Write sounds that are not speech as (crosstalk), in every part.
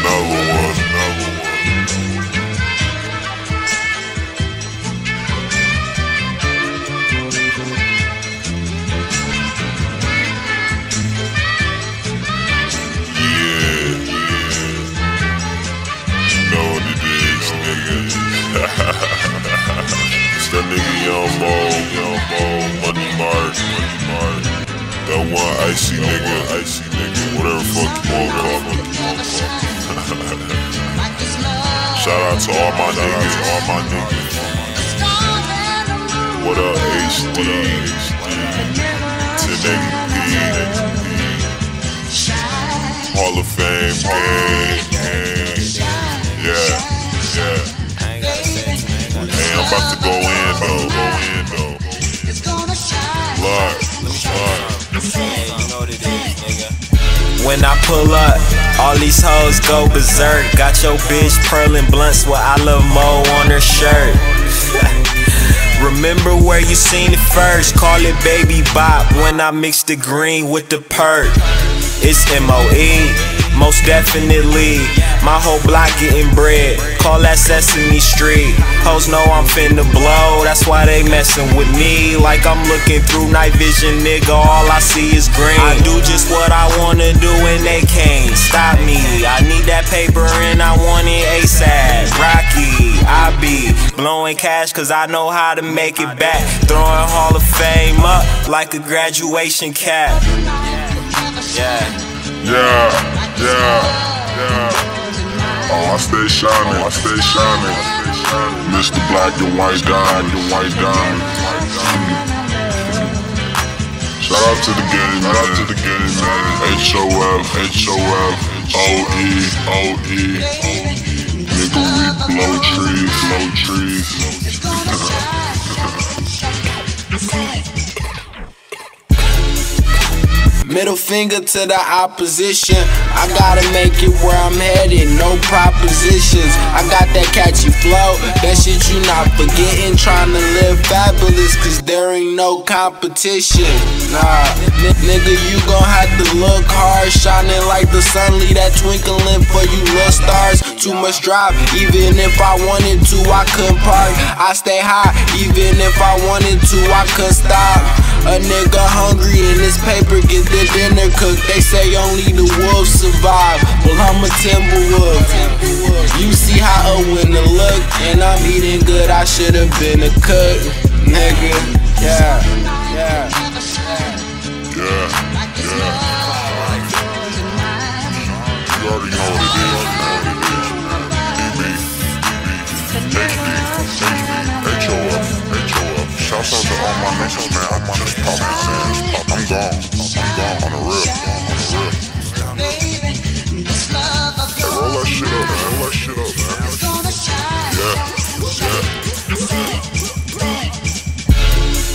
another one, that nigga Yung Moe, Yung Moe, Money Mark, Money Mark. That one icy nigga, out to all my niggas, all my niggas. What up, HD? 1080p. Hall of Fame gang. Yeah, yeah. Hey, I'm about to go in though, go in though. When I pull up, all these hoes go berserk. Got your bitch pearling blunts with I love Moe on her shirt. (laughs) Remember where you seen it first. Call it baby bop when I mix the green with the perk. It's MOE, most definitely. My whole block getting bread. Call that Sesame Street. Hoes know I'm finna blow, that's why they messin' with me. Like I'm looking through night vision, nigga. All I see is green. I do just what I wanna do and they can't stop me. I need that paper and I want it ASAP. Rocky, I be blowing cash cause I know how to make it back. Throwing Hall of Fame up like a graduation cap. Yeah. Yeah, yeah, yeah. Oh, I stay shining, I stay shining. Mr. Black and White Diamond, and White Diamond. Shout out to the game, shout out to the game, man. HOF, HOF, OE, OE. Nigga, we blow trees, blow trees. Middle finger to the opposition. I gotta make it where I'm headed, no propositions. I got that catchy flow, that shit you not forgetting. Trying to live fabulous, cause there ain't no competition. Nah, n- nigga, you gon' have to look hard, shining like the sun, leave that twinkling for you little stars. Too much drive, even if I wanted to, I couldn't park. I stay high, even if I wanted to, I couldn't stop. A nigga hungry and this paper get the dinner cooked. They say only the wolves survive. Well, I'm a timber wolf. You see how a winner look, and I'm eating good. I should have been a cook, nigga. Yeah, yeah. Yeah, yeah. You already know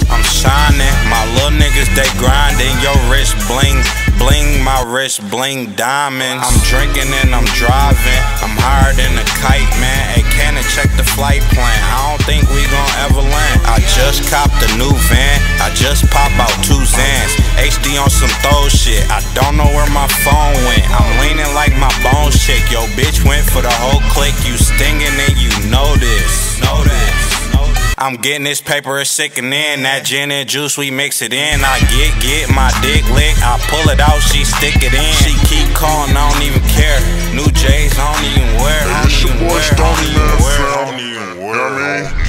I'm shining, my little niggas they grinding. Your wrist bling, bling, my wrist bling diamonds. I'm drinking and I'm driving. I'm higher than a kite, man. Hey, Cannon, check the flight plan. I don't think we gon' ever land. I just copped a new van. I just pop out two Zans. HD on some throw shit. I don't know where my phone went. I'm leaning like my bones shake. Yo, bitch went for the whole click. You stinging and you know this. Know. I'm getting this paper, it's sickening. That gin and juice, we mix it in. I get, get my dick lick. I pull it out, she stick it in. She keep calling, I don't even care. New J's, I don't even wear. I It's don't your even boy Stonie, don't even man. wear. I don't even wear. what I mean?